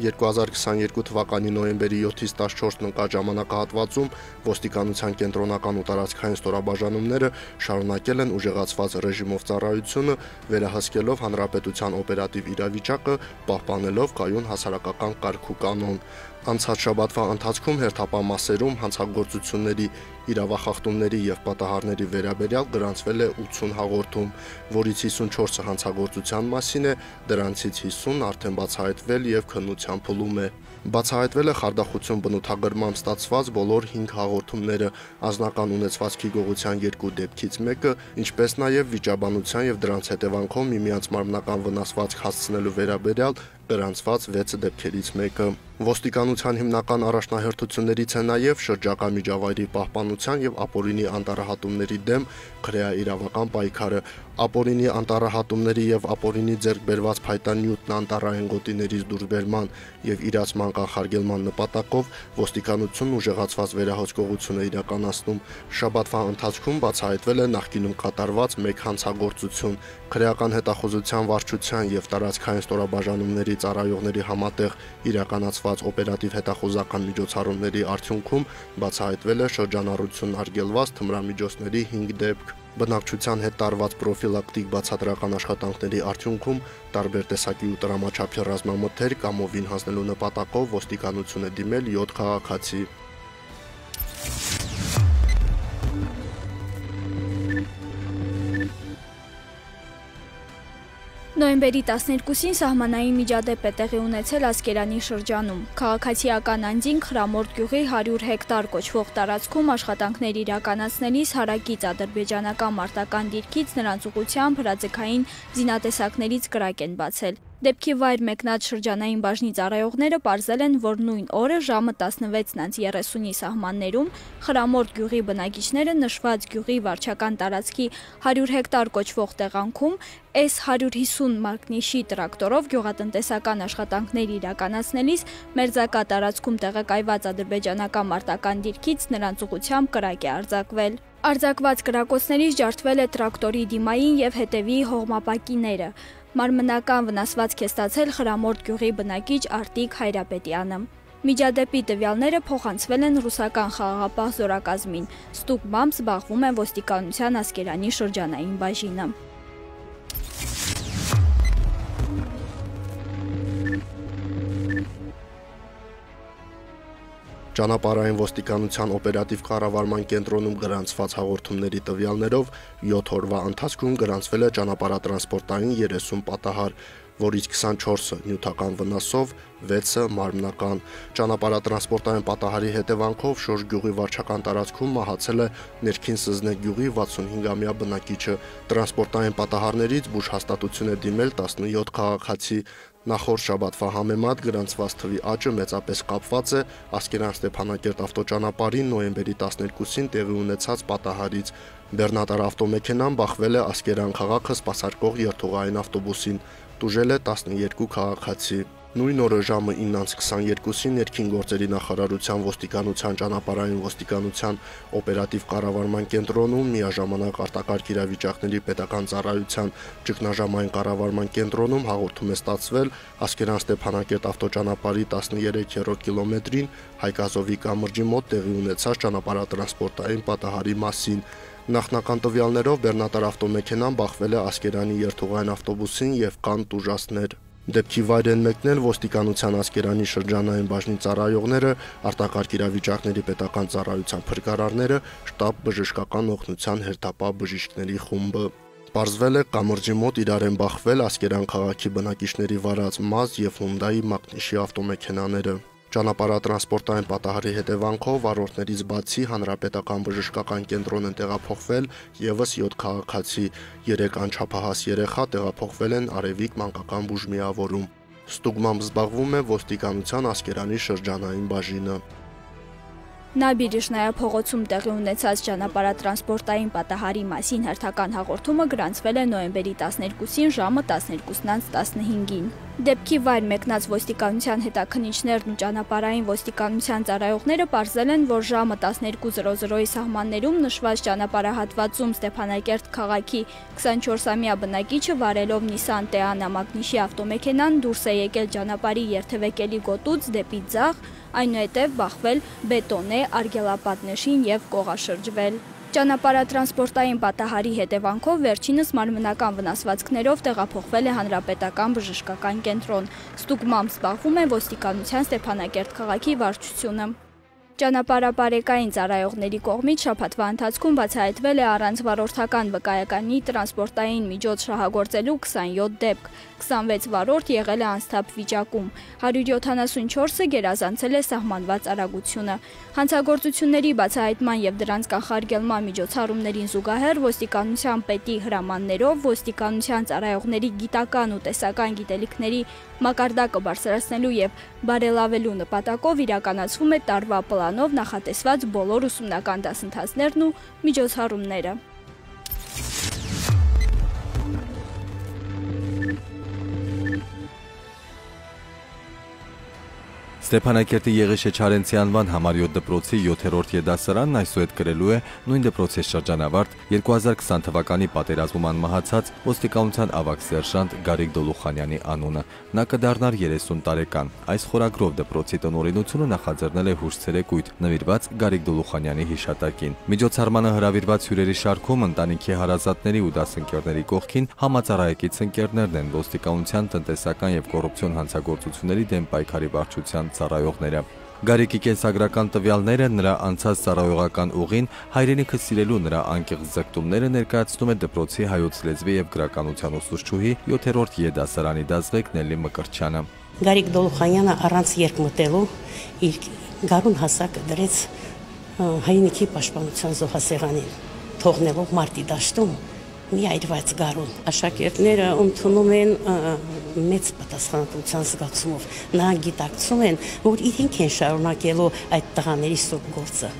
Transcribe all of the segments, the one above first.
2022 թվականի նոյեմբերի 7-ից 14 ընկած ժամանակահատվածում ոստիկանության կենտրոնական ու տարածքային ստորաբաժանումները շարունակել են ուժեղացված ռեժիմով ծառայությունը, վերահսկելով հանրապետության օպերատիվ իրավիճակը, պահպանելով կայուն հասարակական կարգ ու կանոն։ Անցած շաբաթվա ընթացքում հերթապահ հանցագործությունների, իրավախախտումների եւ պատահարների վերաբերյալ գրանցվել է 80 հաղորդում, որից 54-ը հանցագործության մասին է, դրանցից 50-ն արդեն բացահայտվել եւ քննության փուլում է։ Բացահայտվել է խարդախություն բնութագրմամբ ստացված բոլոր 5 հաղորդումները, անձնական ունեցվածքի գողության 2 դեպքից մեկը, ինչպես նաեւ վիճաբանության եւ դրանց հետևանքով միմյանց մարմնական վնասվածք հասցնելու վերաբերյալ գրանցված 6 դեպքերից մեկը։ Ոստիկանության հիմնական առաջնահերթություններից է նաև շրջակա միջավայրի պահպանության եւ ապօրինի անտառահատումների դեմ քրեա իրավական պայքարը, ապօրինի անտառահատումների եւ ապօրինի ձեռք բերված փայտանյութն անտառային գոտիներից դուրսբերման եւ իրացման կանխարգելման նպատակով ոստիկանությունն ուժեղացված վերահսկողություն է իրականացնում։ Շաբաթվա ընթացքում բացահայտվել է նախկինում կատարված մեկ հանցագործություն, քրեական հետախուզության վարչության եւ տարածքային ստորաբաժանումների ծառայողների համատեղ իրականացված օպերատիվ հետախուզական միջոցառումների արդյունքում բացահայտվել է շրջանառություն արգելված թմրամիջոցների 5 դեպք։ Բնակչության հետ տարված պրոֆիլակտիկ բացատրական աշխատանքների արդյունքում տարբեր տեսակի ու տրամաչափի ռազմամթեր կամովին հանձնելու նպատակով ոստիկանությունը դիմել 7 քաղաքացի։ Նոյեմբերի 12-ին սահմանային միջադեպ է տեղի ունեցել Ասկերանի շրջանում։ Քաղաքացիական անձին Խրամորդ գյուղի 100 հեկտար կոչվող տարածքում աշխատանքներ իրականացնելիս հարակից ադրբեջանական մարտական դիրքից նրանց ուղությամբ հրաձգային զինատեսակներից կրակ են բացել։ Դեպքի վայր մեկնած շրջանային բաժնի ծառայողները ողջել են, որ նույն օրը ժամը 16:30-ի սահմաններում Խրամորդ գյուղի բնակիչները նշված գյուղի վարչական տարածքի 100 հեկտար կոչվող տեղանքում S150 մակնիշի տրակտորով գյուղատնտեսական աշխատանքներ իրականացնելիս մերձակա տարածքում տեղակայված ադրբեջանական մարտական դիրքից նրանց ուղությամբ կրակ է արձակվել։ Արձակված կրակոցներից ջարդվել է տրակտորի դիմային եւ հետևի հողմապակիները։ Մարմնական վնասվածք է ստացել Խրամորդ գյուղի բնակիչ Արտիկ Հայրապետյանը։ Միջադեպի տվյալները փոխանցվել են ռուսական խաղաղապահ զորակազմին։ Ստուգմամբ զբաղվում է ոստիկանության ասկերանի շրջանային բաժինը։ Ճանապարհային ոստիկանության օպերատիվ կառավարման կենտրոնում գրանցված հաղորդումների տվյալներով 7 օրվա ընթացքում գրանցվել է ճանապարհատրանսպորտային 30 պատահար, որից 24-ը նյութական վնասով, 6-ը մարմնական։ Ճանապարհատրանսպորտային պատահարի հետևանքով Շոշ գյուղի վարչական տարածքում մահացել է Ներքին Սզնե գյուղի 65-ամյա բնակիչը։ Տրանսպորտային պատահարներից բուժ հաստատություն է դիմել 17 քաղաքացի, Նախորդ շաբաթվա համեմատ գրանցված թվի աճը մեծապես կապված է Ասկերան Ստեփանակերտ ավտոճանապարհին նոյեմբերի 12-ին տեղի ունեցած պատահարից։ Բեռնատար ավտոմեքենան բախվել է Ասկերան քաղաքը սպասարկող երթուղային ավտոբուսին տուժել է 12 քաղաքացի։ Նույն օրը ժամը 9:22-ին ներքին գործերի նախարարության ոստիկանության ճանապարհային ոստիկանության օպերատիվ կառավարման կենտրոնում միաժամանակ արտակարգ իրավիճակների պետական ծառայության ճգնաժամային կառավարման կենտրոնում հաղորդում է ստացվել Ասկերան Ստեփանակերտ ավտոճանապարհի 13-րդ կիլոմետրին Հայկազովի կամրջի մոտ տեղի ունեցած ճանապարհատրանսպորտային պատահարի մասին։ Նախնական տվյալներով բեռնատար ավտոմեքենան բախվել է Ասկերանի երթուղային ավտոբուսին եւ կան տուժածներ։ Դեպքի վայր են մեկնել ոստիկանության Ասկերանի շրջանային բաժնի ծառայողները, արտակարգ իրավիճակների պետական ծառայության փրկարարները, շտաբ բժշկական օգնության հերթապահ բժիշկների խումբը։ Պարզվել է կամրջի մոտ իրար են բախվել Ասկերան քաղաքի բնակիչների վարած ՄԱԶ եւ Hyundai Մակնիշի ավտոմեքենաները։ Ճանապարհատրանսպորտային պատահարի հետևանքով վարորդներից բացի հանրապետական բժշկական կենտրոն են տեղափոխվել եւս 7 քաղաքացի, 3 անչափահաս երեխա տեղափոխվել են Արևիկ մանկական բուժմիավորում։ Ստուգմամբ զբաղվում է ոստիկանության Ասկերանի շրջանային բաժինը։ Նաբիրիշնայա փողոցում տեղի ունեցած ճանապարհատրանսպորտային պատահարի մասին հերթական հաղորդումը գրանցվել է նոյեմբերի 12-ին ժամը 12:15-ին։ Դեպքի վայր մեկնած ոստիկանության հետաքննիչներն ու ճանապարհային ոստիկանության ծառայողները ողջել են, որ ժամը 12:00-ի սահմաններում նշված ճանապարհահատվածում Ստեփանակերտ քաղաքի 24-ամյա բնակիչը վարելով Nissan Teana Magnişi ավտոմեքենան դուրս է եկել ճանապարհի երթևեկելի գոտուց դեպի ձախ, այնուհետև բախվել բետոնե, արգելապատնեշին եւ կողաշրջվել։ Ճանապարհատրանսպորտային պատահարի հետևանքով վերջինս մարմնական վնասվածքներով տեղափոխվել է հանրապետական բժշկական կենտրոն։ Ստուգմամբ զբաղվում է ոստիկանության Ստեփանակերտ քաղաքի վարչությունը։ Ճանապարհապարեկային ծառայողների կողմից շաբաթվա ընթացքում բացահայտվել է առանց վարորդական վկայականի տրանսպորտային միջոց շահագործելու 27 դեպք, 26 վարորդ եղել է անսթափ վիճակում, 174-ը գերազանցել է սահմանված արագությունը։ Հանցագործությունների բացահայտման եւ դրանց կանխարգելման միջոցառումներին զուգահեռ ոստիկանության պետի հրամաններով ոստիկանության ծառայողների գիտական ու տեսական գիտելիքների մակարդակը բարձրացնելու եւ բարելավելու նպատակով իրականացվում է տարվա պլանով նախատեսված բոլոր ուսումնական դասընթացներն ու միջոցառումները։ Ստեփանակերտի Եղիշե Չարենցի անվան համար 7 դպրոցի 7-րդ յետասարանն այսուհետ գրելու է նույն դպրոցի շրջանավարտ 2020 թվականի պատերազմում անմահացած ոստիկանության ավագ սերժանտ Գարիկ Դոլուխանյանի անունը։ Նա կդառնար 30 տարեկան։ Այս խորագրով դպրոցի տնօրինությունը նախաձեռնել է հուշցերեկույթ նվիրված Գարիկ Դոլուխանյանի հիշատակին։ Միջոցառմանը հրավիրված հյուրերի շարքում ընտանիքի հարազատների ու դասընկերների կողքին համացարայեկից ընկերներն են ոստիկանության տնտեսական եւ կոռուպցիոն հանցագործությունների դեմ պայքարի վարչության ծառայողները։ Գարիկի կենսագրական տվյալները նրա անցած ծառայողական ուղին հայրենիքը սիրելու նրա անկեղծ ձգտումները ներկայացնում է դպրոցի հայոց լեզվի եւ գրականության ուսուցչուհի 7-րդ ԵԴ-սարանի դասղեկ Նելի Մկրչյանը։ Գարիկ Դոլուխանյանը առանց երկմտելու իր գարուն հասակը դրեց հայրենիքի պաշտպանության զոհասեղանին, թողնելով մարտի դաշտում մի այրված գարուն։ Աշակերտները ընդունում են մեծ պատասխանատվության զգացումով։ Նրանք գիտակցում են, որ իրենք են շարունակելու այդ տղաների սուրբ գործը,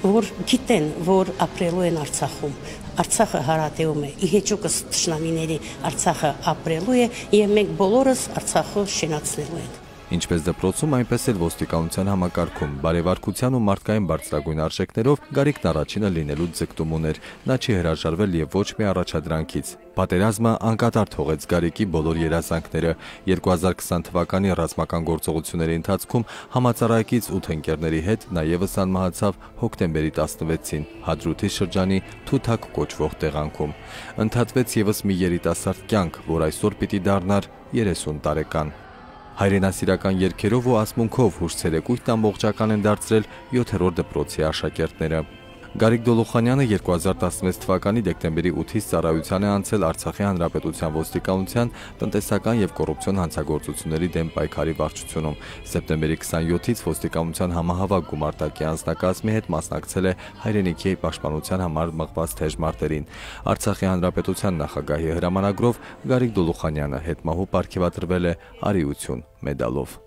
որ գիտեն, որ ապրելու են Արցախում։ Արցախը հարատեում է, իհեճուկս ճշնամիների Արցախը ապրելու է եւ մենք բոլորս Արցախը շենացնելու ենք ինչպես դպրոցում, այնպես էլ ոստիկանության համակարգում։ Բարևարկության ու մարդկային բարձրագույն արժեքներով Գարիկն առաջինը լինելու ձգտում ուներ։ Նա չի հրաժարվել եւ ոչ մի առաջադրանքից։ Պատերազմը անկատար թողեց Գարիկի բոլոր երազանքները։ 2020 թվականի ռազմական գործողությունների ընթացքում համացարակից 8 ընկերների հետ նա եւս անմահացավ հոկտեմբերի 16-ին Հադրութի շրջանի Թութակ կոչվող տեղանքում։ Ընթացվեց եւս մի երիտասարդ կյանք, որ այսօր պիտի դառնար 30 տարեկան։ Հայրենասիրական երկերով ու ասմունքով հուշցերեկույթն ամբողջական են դարձրել 7-րդ դպրոցի աշակերտները։ Գարիկ Դոլուխանյանը 2016 թվականի դեկտեմբերի 8-ից ծառայության է անցել Արցախի Հանրապետության ոստիկանության տնտեսական եւ կոռուպցիոն հանցագործությունների դեմ պայքարի վարչությունում։ Սեպտեմբերի 27-ից ոստիկանության համահավաք գումարտակի անձնակազմի հետ մասնակցել է հայրենիքի պաշտպանության համար մղված թեժ մարտերին։ Արցախի Հանրապետության նախագահի հրամանագրով Գարիկ Դոլուխանյանը հետմահու ապարգևատրվել է արիություն մեդալով։